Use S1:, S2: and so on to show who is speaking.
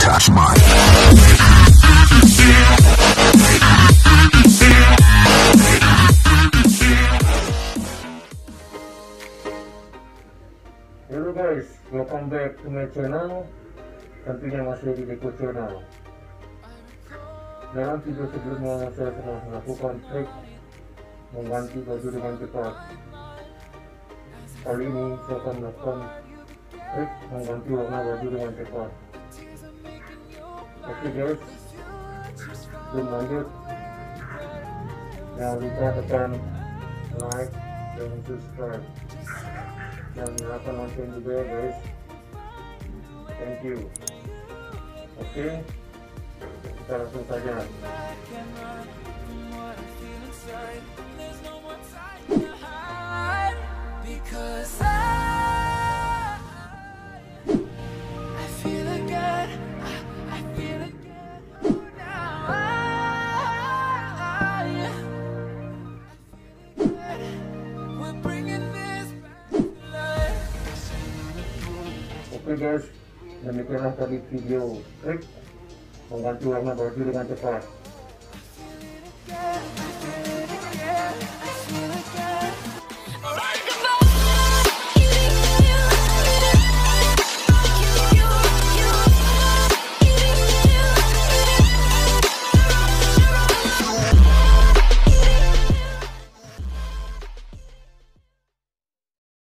S1: touch my
S2: Hello guys, welcome back to my channel. Tentunya masih di Deko Channel. Dalam video sebelumnya saya telah melakukan trik Mengganti baju dengan cepat. Kali ini saya akan melakukan trik mengganti warna baju dengan cepat Oke guys. Sebelum lanjut. Jangan lupa tekan like dan subscribe. Dan nyalakan lonceng juga ya guys. Thank you. Oke. Okay. kita langsung saja Oke okay guys, demikianlah tadi video trik mengganti warna baju dengan cepat.